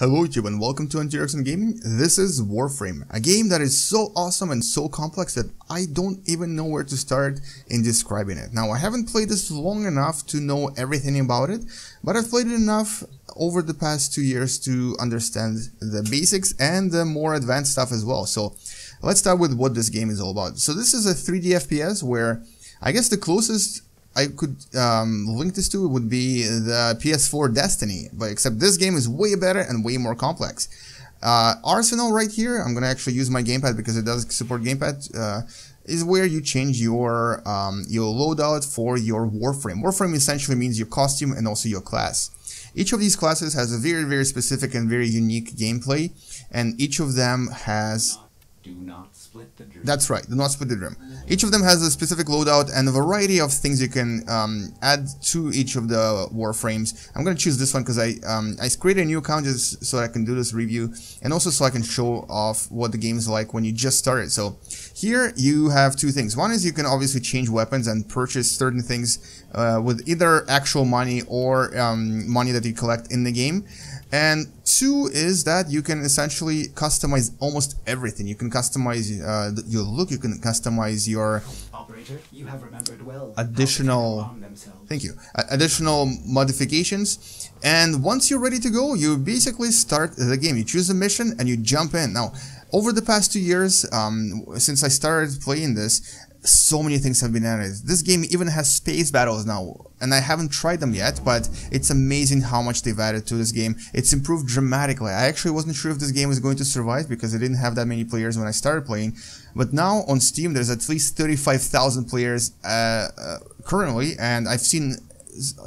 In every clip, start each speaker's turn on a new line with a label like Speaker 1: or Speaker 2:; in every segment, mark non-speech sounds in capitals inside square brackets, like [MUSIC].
Speaker 1: Hello YouTube and welcome to AnTREXon Gaming. This is Warframe, a game that is so awesome and so complex that I don't even know where to start in describing it. Now I haven't played this long enough to know everything about it, but I've played it enough over the past two years to understand the basics and the more advanced stuff as well. So let's start with what this game is all about. So this is a 3D FPS where I guess the closest I could um, link this to would be the PS4 Destiny, but except this game is way better and way more complex. Uh, Arsenal right here, I'm gonna actually use my gamepad because it does support gamepad, uh, is where you change your um, your loadout for your Warframe. Warframe essentially means your costume and also your class. Each of these classes has a very very specific and very unique gameplay, and each of them has
Speaker 2: Do not split the dream.
Speaker 1: that's right, do not split the dream. Each of them has a specific loadout and a variety of things you can um, add to each of the warframes. I'm gonna choose this one because I um, I created a new account just so I can do this review and also so I can show off what the game is like when you just start it. So here you have two things. One is you can obviously change weapons and purchase certain things uh, with either actual money or um, money that you collect in the game. And two is that you can essentially customize almost everything. You can customize uh, your look, you can customize your
Speaker 2: Operator, you have remembered well.
Speaker 1: Additional-
Speaker 2: how to arm themselves.
Speaker 1: Thank you. Uh, additional modifications. And once you're ready to go, you basically start the game. You choose a mission and you jump in. Now, over the past two years, um, since I started playing this, so many things have been added. This game even has space battles now, and I haven't tried them yet, but it's amazing how much they've added to this game. It's improved dramatically. I actually wasn't sure if this game was going to survive because it didn't have that many players when I started playing, but now on Steam there's at least 35,000 players uh, uh, currently, and I've seen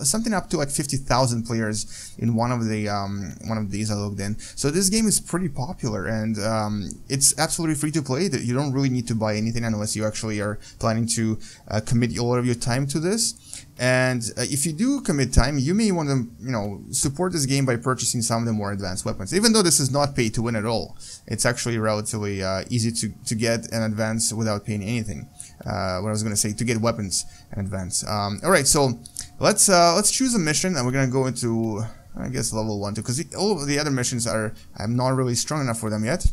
Speaker 1: something up to like 50,000 players in one of the um, one of these I looked in. So this game is pretty popular and um, it's absolutely free to play. That you don't really need to buy anything unless you actually are planning to uh, commit a lot of your time to this. And uh, if you do commit time, you may want to, you know, support this game by purchasing some of the more advanced weapons. Even though this is not pay to win at all, it's actually relatively uh, easy to, to get and advance without paying anything. Uh, what I was to say, to get weapons and advance. Um, all right, so let's uh, let's choose a mission, and we're gonna go into I guess level one too, because all of the other missions are I'm not really strong enough for them yet.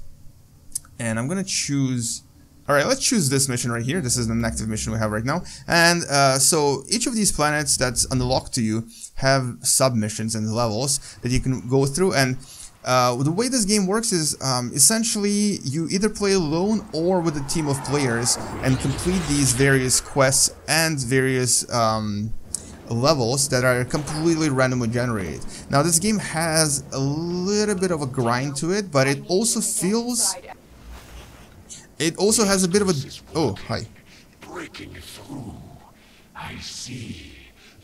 Speaker 1: And I'm gonna choose. All right, let's choose this mission right here. This is an active mission we have right now. And uh, so each of these planets that's unlocked to you have submissions and levels that you can go through. And uh, the way this game works is um, essentially you either play alone or with a team of players and complete these various quests and various um, levels that are completely randomly generated. Now this game has a little bit of a grind to it, but it also feels it also has a bit of a oh hi
Speaker 3: breaking through. I see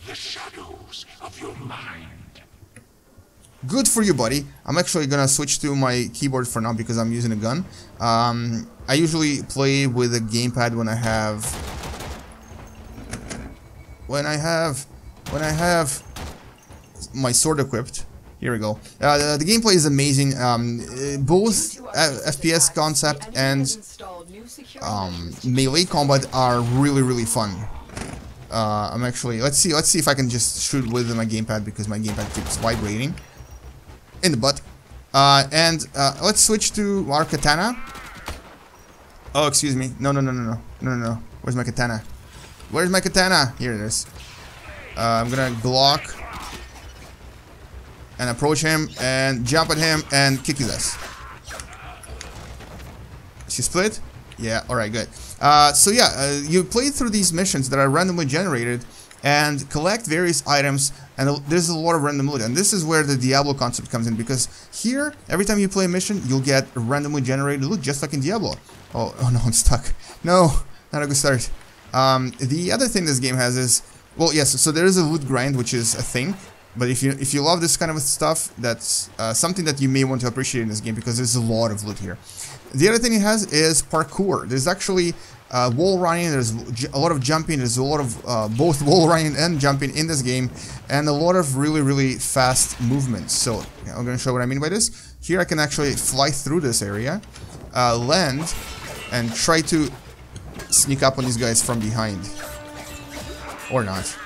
Speaker 3: the shadows of your mind.
Speaker 1: Good for you buddy. I'm actually gonna switch to my keyboard for now because i'm using a gun. Um, i usually play with a gamepad when i have when i have when i have my sword equipped. Here we go. Uh, the, the gameplay is amazing. Um, both fps concept and um, melee combat are really really fun. Uh, I'm actually let's see let's see if I can just shoot with my gamepad because my gamepad keeps vibrating in the butt. Uh, and uh, let's switch to our katana. Oh, excuse me. No, no, no, no, no, no, no. Where's my katana? Where's my katana? Here it is. Uh, I'm gonna block and approach him and jump at him and kick his ass. She split? Yeah, alright, good. Uh, so yeah, uh, you play through these missions that are randomly generated and collect various items and there's a lot of random loot and this is where the Diablo concept comes in because here every time you play a mission you'll get randomly generated loot just like in Diablo. Oh, [LAUGHS] oh no, I'm stuck. No, not a good start. Um, the other thing this game has is, well yes, so there is a loot grind which is a thing but if you if you love this kind of stuff, that's uh, something that you may want to appreciate in this game because there's a lot of loot here. The other thing it has is parkour. There's actually uh, wall running. There's a lot of jumping. There's a lot of uh, both wall running and jumping in this game, and a lot of really really fast movements. So I'm going to show what I mean by this. Here I can actually fly through this area, uh, land, and try to sneak up on these guys from behind, or not.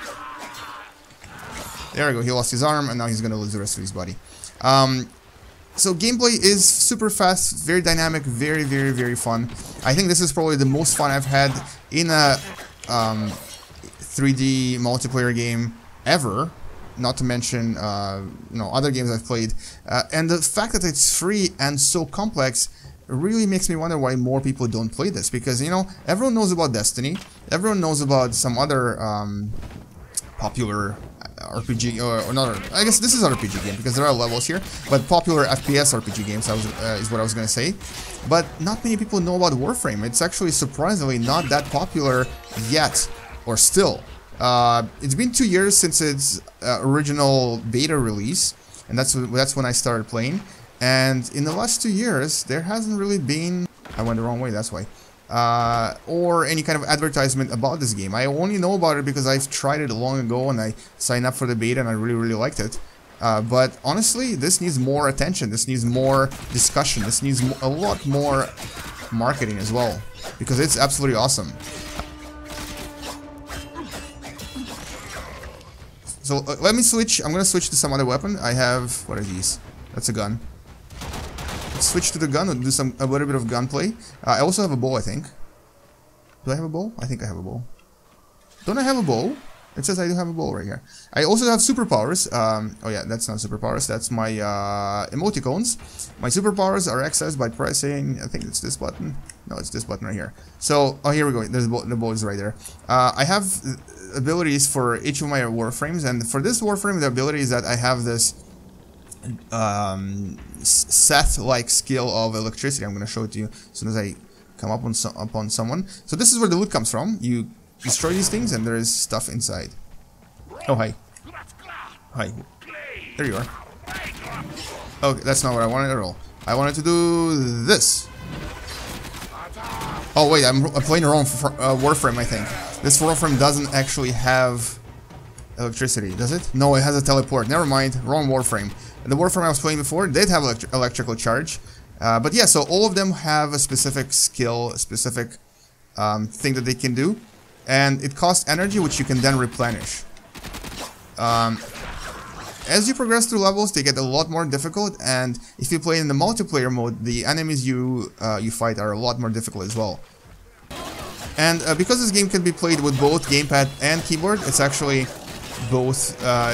Speaker 1: There we go. He lost his arm, and now he's gonna lose the rest of his body. Um, so gameplay is super fast, very dynamic, very, very, very fun. I think this is probably the most fun I've had in a um, 3D multiplayer game ever. Not to mention, uh, you know, other games I've played. Uh, and the fact that it's free and so complex really makes me wonder why more people don't play this. Because, you know, everyone knows about Destiny. Everyone knows about some other um, popular RPG or, or not. I guess this is RPG game because there are levels here, but popular FPS RPG games was, uh, is what I was gonna say. But not many people know about Warframe. It's actually surprisingly not that popular yet, or still. Uh, it's been two years since its uh, original beta release, and that's that's when I started playing. And in the last two years, there hasn't really been. I went the wrong way. That's why uh, or any kind of advertisement about this game. I only know about it because I've tried it long ago and I signed up for the beta and I really, really liked it. Uh, but honestly, this needs more attention. This needs more discussion. This needs a lot more marketing as well because it's absolutely awesome. So uh, let me switch. I'm gonna switch to some other weapon. I have what are these? That's a gun switch to the gun and do some a little bit of gunplay. Uh, I also have a bow, I think. Do I have a bow? I think I have a bow. Don't I have a bow? It says I do have a bow right here. I also have superpowers. Um, oh yeah, that's not superpowers. That's my uh, emoticons. My superpowers are accessed by pressing. I think it's this button. No, it's this button right here. So, oh, here we go. There's the bow is right there. Uh, I have abilities for each of my warframes, and for this warframe, the ability is that I have this um, Sith-like skill of electricity. I'm going to show it to you as soon as I come up on so upon someone. So this is where the loot comes from. You destroy these things and there is stuff inside. Oh, hi. Hi. There you are. Okay, that's not what I wanted at all. I wanted to do this. Oh wait, I'm playing the wrong uh, Warframe, I think. This Warframe doesn't actually have electricity, does it? No, it has a teleport. Never mind, wrong Warframe. The Warframe I was playing before did have elect electrical charge. Uh, but yeah, so all of them have a specific skill, a specific um, thing that they can do. And it costs energy, which you can then replenish. Um, as you progress through levels, they get a lot more difficult, and if you play in the multiplayer mode, the enemies you uh, you fight are a lot more difficult as well. And uh, because this game can be played with both gamepad and keyboard, it's actually both uh,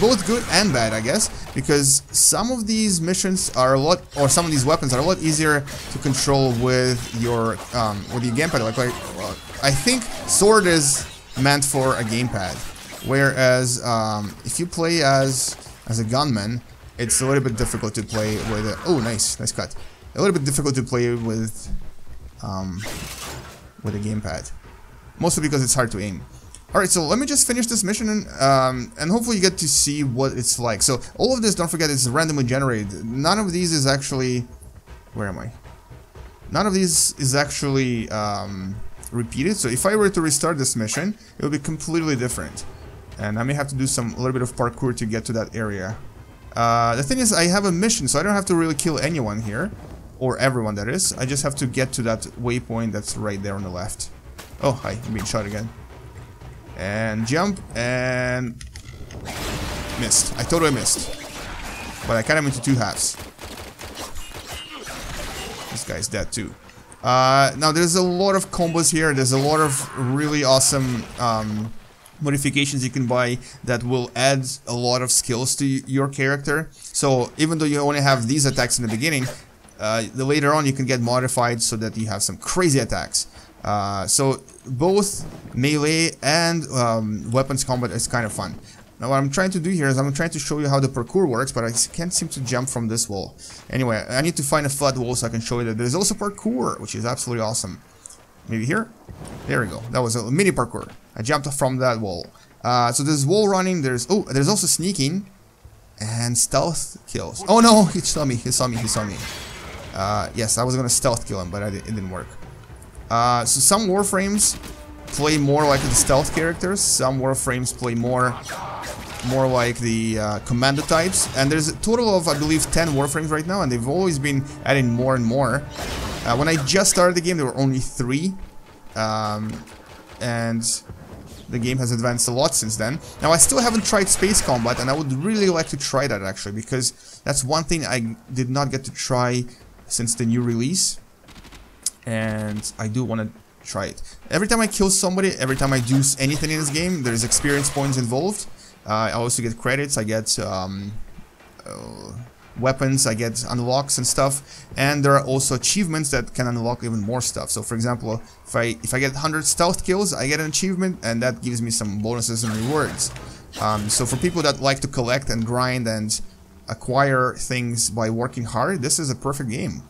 Speaker 1: both good and bad, I guess, because some of these missions are a lot, or some of these weapons are a lot easier to control with your um, with your gamepad. Like, like I think sword is meant for a gamepad, whereas um, if you play as as a gunman, it's a little bit difficult to play with. A, oh, nice, nice cut. A little bit difficult to play with um, with a gamepad, mostly because it's hard to aim. Alright, so let me just finish this mission and, um, and hopefully you get to see what it's like. So all of this, don't forget, is randomly generated. None of these is actually... Where am I? None of these is actually um, repeated. So if I were to restart this mission, it would be completely different. And I may have to do some a little bit of parkour to get to that area. Uh, the thing is, I have a mission, so I don't have to really kill anyone here. Or everyone, that is. I just have to get to that waypoint that's right there on the left. Oh, hi, I'm being shot again and jump and missed. I totally missed. But I cut him into two halves. This guy's dead too. Uh, now there's a lot of combos here. There's a lot of really awesome um, modifications you can buy that will add a lot of skills to your character. So even though you only have these attacks in the beginning, uh, the later on you can get modified so that you have some crazy attacks. Uh, so both melee and um, weapons combat is kind of fun. Now what I'm trying to do here is I'm trying to show you how the parkour works, but I can't seem to jump from this wall. Anyway, I need to find a flat wall so I can show you that there's also parkour, which is absolutely awesome. Maybe here? There we go. That was a mini parkour. I jumped from that wall. Uh, so there's wall running, there's... Oh, there's also sneaking. And stealth kills. Oh no, he saw me, he saw me, he saw me. Uh, yes, I was gonna stealth kill him, but it didn't work. Uh, so some Warframes play more like the stealth characters, some Warframes play more more like the uh, commando types, and there's a total of, I believe, 10 Warframes right now, and they've always been adding more and more. Uh, when I just started the game, there were only three, um, and The game has advanced a lot since then. Now, I still haven't tried space combat, and I would really like to try that, actually, because that's one thing I did not get to try since the new release. And I do want to try it. Every time I kill somebody, every time I do anything in this game, there's experience points involved. Uh, I also get credits, I get um, uh, weapons, I get unlocks and stuff, and there are also achievements that can unlock even more stuff. So for example, if I if I get 100 stealth kills, I get an achievement, and that gives me some bonuses and rewards. Um, so for people that like to collect and grind and acquire things by working hard, this is a perfect game.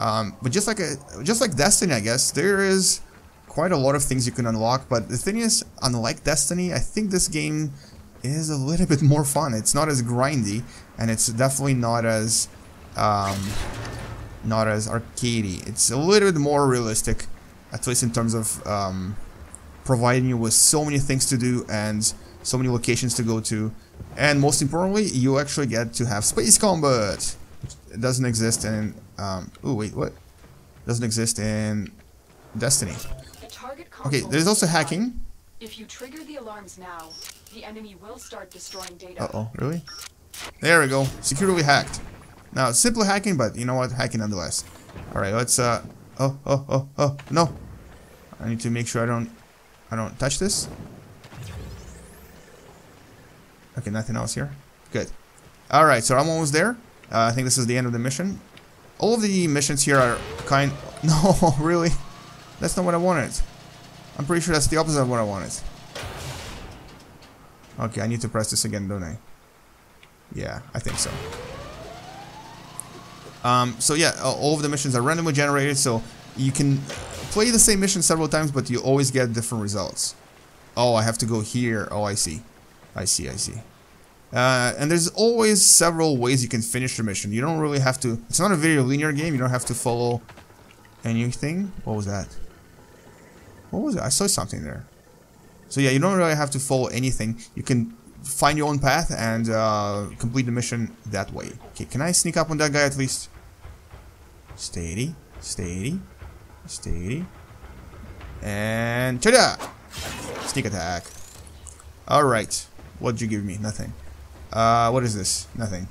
Speaker 1: Um, but just like a just like Destiny, I guess there is quite a lot of things you can unlock. But the thing is, unlike Destiny, I think this game is a little [LAUGHS] bit more fun. It's not as grindy, and it's definitely not as um, not as arcadey. It's a little bit more realistic, at least in terms of um, providing you with so many things to do and so many locations to go to. And most importantly, you actually get to have space combat. It doesn't exist in... Um, oh, wait, what? Doesn't exist in Destiny. Okay, there's also hacking.
Speaker 4: If you trigger the alarms now, the enemy will start destroying data.
Speaker 1: Uh-oh, really? There we go. Securely hacked. Now, simple hacking, but you know what? Hacking nonetheless. Alright, let's, uh... Oh, oh, oh, oh, no! I need to make sure I don't... I don't touch this. Okay, nothing else here. Good. Alright, so I'm almost there. Uh, I think this is the end of the mission. All of the missions here are kind... [LAUGHS] No, really? That's not what I wanted. I'm pretty sure that's the opposite of what I wanted. Okay, I need to press this again, don't I? Yeah, I think so. Um, so yeah, all of the missions are randomly generated, so you can play the same mission several times, but you always get different results. Oh, I have to go here. Oh, I see. I see, I see. Uh, and there's always several ways you can finish the mission. You don't really have to... It's not a very linear game. You don't have to follow anything. What was that? What was it? I saw something there. So yeah, you don't really have to follow anything. You can find your own path and uh, complete the mission that way. Okay, can I sneak up on that guy at least? Steady, steady, steady. And ta-da! Sneak attack. Alright. What'd you give me? Nothing. Uh, what is this? Nothing.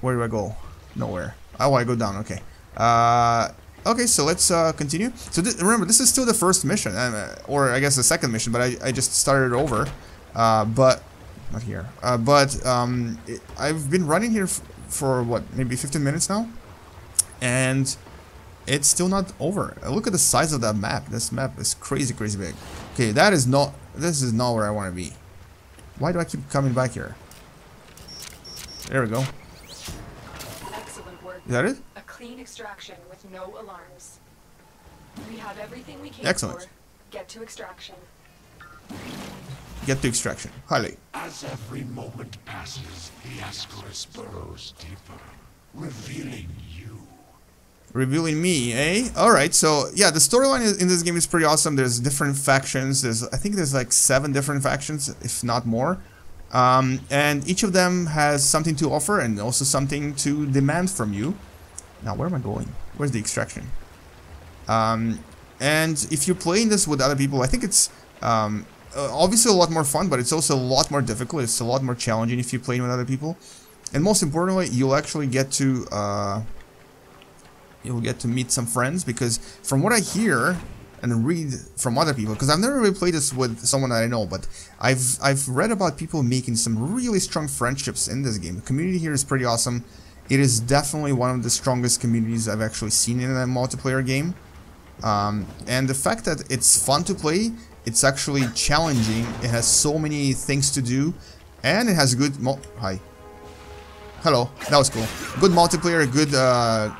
Speaker 1: Where do I go? Nowhere. Oh, I go down. Okay. Uh, okay, so let's uh, continue. So th remember, this is still the first mission, uh, or I guess the second mission, but I, I just started over. Uh, but not here. Uh, but um, it, I've been running here for what, maybe 15 minutes now, and it's still not over. Look at the size of that map. This map is crazy, crazy big. Okay, that is not. This is not where I want to be. Why do I keep coming back here? There we go.
Speaker 4: Excellent work.
Speaker 1: Is that it?
Speaker 4: A clean extraction with no alarms. We have everything we came
Speaker 1: Excellent.
Speaker 4: for. Get to extraction.
Speaker 1: Get to extraction. Highly.
Speaker 3: As every moment passes, the Ascaris burrows deeper, revealing you.
Speaker 1: Revealing me, eh? Alright, so yeah, the storyline in this game is pretty awesome. There's different factions. There's I think there's like seven different factions, if not more. Um, and each of them has something to offer and also something to demand from you. Now, where am I going? Where's the extraction? Um, and if you're playing this with other people, I think it's um, uh, obviously a lot more fun, but it's also a lot more difficult. It's a lot more challenging if you're playing with other people. And most importantly, you'll actually get to uh, you'll get to meet some friends because from what I hear and read from other people, because I've never really played this with someone that I know, but I've I've read about people making some really strong friendships in this game. The community here is pretty awesome. It is definitely one of the strongest communities I've actually seen in a multiplayer game. Um, and the fact that it's fun to play, it's actually challenging, it has so many things to do, and it has good Hi. Hello, that was cool. Good multiplayer, good, uh,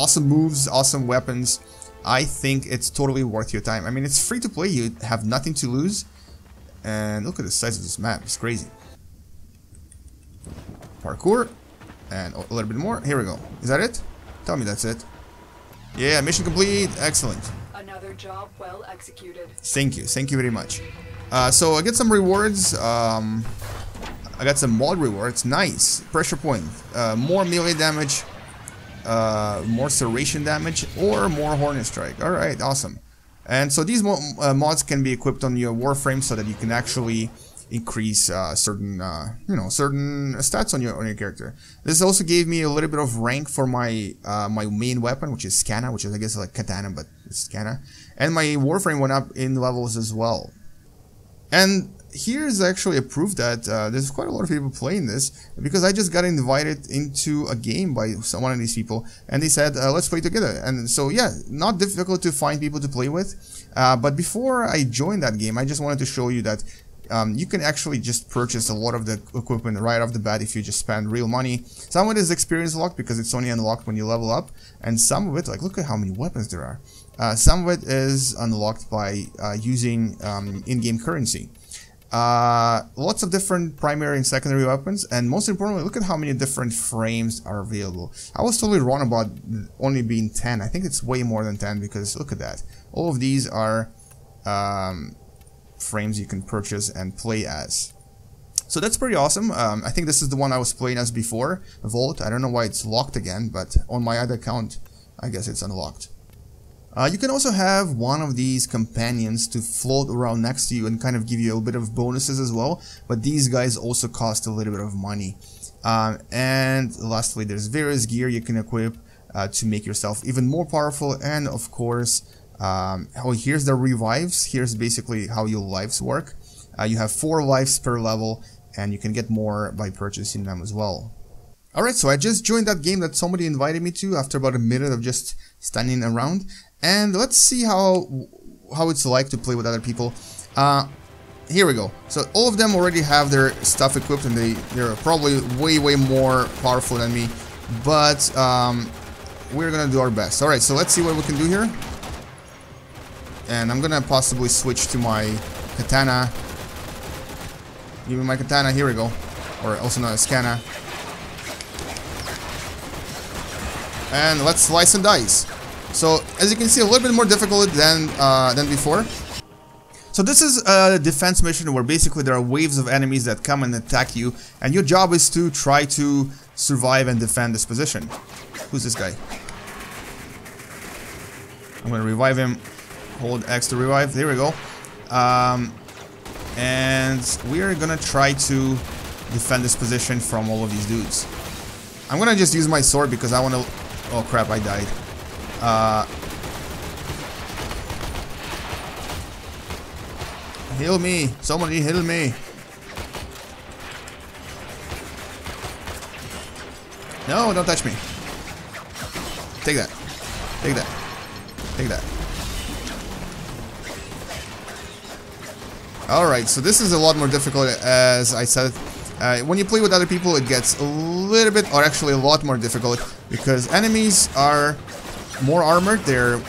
Speaker 1: awesome moves, awesome weapons. I think it's totally worth your time. I mean, it's free to play, you have nothing to lose. And look at the size of this map, it's crazy. Parkour. And a little bit more. Here we go. Is that it? Tell me that's it. Yeah, mission complete. Excellent.
Speaker 4: Another job well executed.
Speaker 1: Thank you. Thank you very much. Uh, so I get some rewards. Um, I got some mod rewards. Nice. Pressure point. Uh, more melee damage. Uh, more serration damage. Or more hornet strike. Alright, awesome. And so these mo uh, mods can be equipped on your Warframe so that you can actually increase uh, certain, uh, you know, certain stats on your on your character. This also gave me a little bit of rank for my uh, my main weapon, which is Skana, which is I guess like katana, but it's Skana. And my Warframe went up in levels as well. And here's actually a proof that uh, there's quite a lot of people playing this because I just got invited into a game by one of these people and they said uh, let's play together and so yeah not difficult to find people to play with uh, but before I joined that game I just wanted to show you that um, you can actually just purchase a lot of the equipment right off the bat if you just spend real money. Some of it is experience locked because it's only unlocked when you level up, and some of it, like look at how many weapons there are. Uh, some of it is unlocked by uh, using um, in-game currency. Uh, lots of different primary and secondary weapons, and most importantly, look at how many different frames are available. I was totally wrong about only being 10. I think it's way more than 10 because look at that. All of these are um, frames you can purchase and play as. So that's pretty awesome. Um, I think this is the one I was playing as before, Volt. I don't know why it's locked again, but on my other account, I guess it's unlocked. Uh, you can also have one of these companions to float around next to you and kind of give you a bit of bonuses as well, but these guys also cost a little bit of money. Um, and lastly, there's various gear you can equip uh, to make yourself even more powerful, and of course, um, oh, here's the revives. Here's basically how your lives work. Uh, you have four lives per level, and you can get more by purchasing them as well. Alright, so I just joined that game that somebody invited me to after about a minute of just standing around, and let's see how how it's like to play with other people. Uh, here we go. So all of them already have their stuff equipped and they, they're probably way, way more powerful than me. But um, we're gonna do our best. Alright, so let's see what we can do here. And I'm gonna possibly switch to my katana. Give me my katana, here we go. Or also known as Skana. And let's slice and dice. So as you can see, a little bit more difficult than uh, than before. So this is a defense mission where basically there are waves of enemies that come and attack you, and your job is to try to survive and defend this position. Who's this guy? I'm gonna revive him. Hold X to revive. There we go. Um, and we're gonna try to defend this position from all of these dudes. I'm gonna just use my sword because I wanna... Oh crap, I died. Uh, heal me. Somebody heal me. No, don't touch me. Take that. Take that. Take that. Alright, so this is a lot more difficult as I said. Uh, when you play with other people, it gets a little bit, or actually a lot more difficult, because enemies are more armored. They're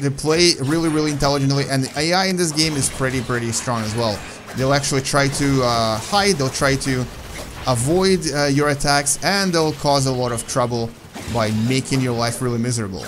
Speaker 1: they play really really intelligently, and the AI in this game is pretty pretty strong as well. They'll actually try to uh, hide. They'll try to avoid uh, your attacks, and they'll cause a lot of trouble by making your life really miserable.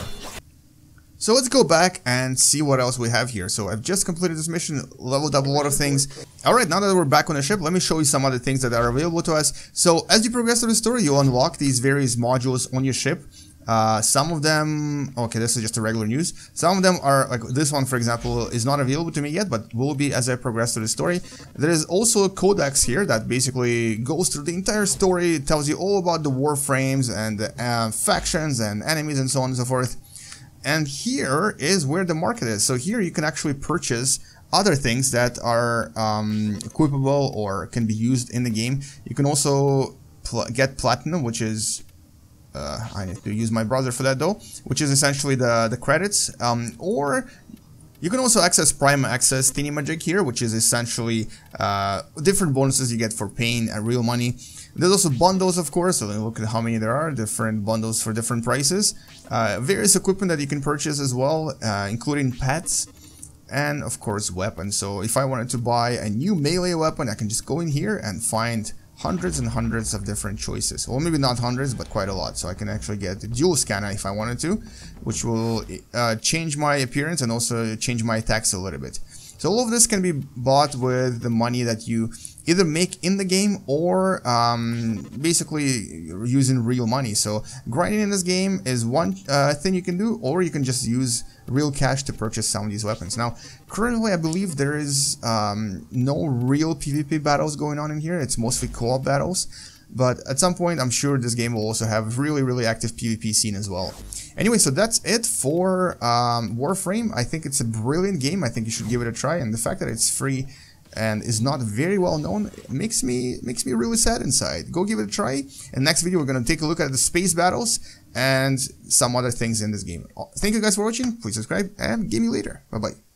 Speaker 1: So let's go back and see what else we have here. So I've just completed this mission, leveled up a lot of things. Alright, now that we're back on the ship, let me show you some other things that are available to us. So as you progress through the story, you'll unlock these various modules on your ship. Uh, some of them, okay, this is just a regular news. Some of them are, like this one, for example, is not available to me yet, but will be as I progress through the story. There is also a codex here that basically goes through the entire story, tells you all about the warframes and uh, factions and enemies and so on and so forth. And here is where the market is. So here you can actually purchase other things that are um, equipable or can be used in the game. You can also pl get platinum, which is uh, I need to use my browser for that though, which is essentially the, the credits. Um, or you can also access Prime Access Thingy here, which is essentially uh, different bonuses you get for paying and real money. There's also bundles, of course, so look at how many there are, different bundles for different prices. Uh, various equipment that you can purchase as well, uh, including pets, and of course weapons. So if I wanted to buy a new melee weapon, I can just go in here and find hundreds and hundreds of different choices. Well, maybe not hundreds, but quite a lot. So I can actually get the dual Skana if I wanted to, which will uh, change my appearance and also change my attacks a little bit. So all of this can be bought with the money that you either make in the game or um, basically using real money. So grinding in this game is one uh, thing you can do, or you can just use real cash to purchase some of these weapons. Now, currently, I believe there is um, no real PvP battles going on in here. It's mostly co-op battles. But at some point, I'm sure this game will also have really, really active PvP scene as well. Anyway, so that's it for um, Warframe. I think it's a brilliant game. I think you should give it a try. And the fact that it's free and is not very well known makes me makes me really sad inside. Go give it a try. And next video, we're going to take a look at the space battles and some other things in this game. Thank you guys for watching. Please subscribe and game you later. Bye-bye.